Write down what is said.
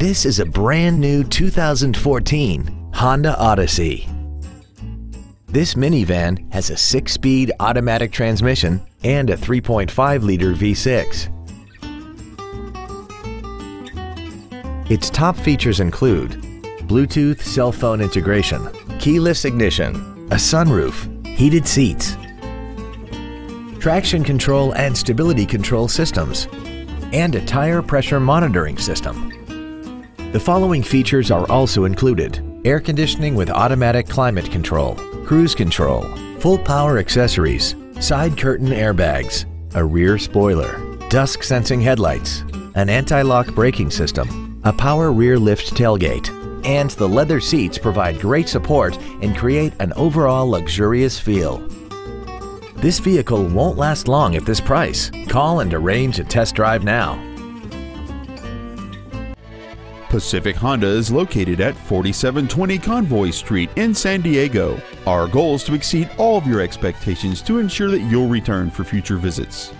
This is a brand new 2014 Honda Odyssey. This minivan has a six-speed automatic transmission and a 3.5-liter V6. Its top features include Bluetooth cell phone integration, keyless ignition, a sunroof, heated seats, traction control and stability control systems, and a tire pressure monitoring system. The following features are also included. Air conditioning with automatic climate control, cruise control, full power accessories, side curtain airbags, a rear spoiler, dusk sensing headlights, an anti-lock braking system, a power rear lift tailgate, and the leather seats provide great support and create an overall luxurious feel. This vehicle won't last long at this price. Call and arrange a test drive now. Pacific Honda is located at 4720 Convoy Street in San Diego. Our goal is to exceed all of your expectations to ensure that you'll return for future visits.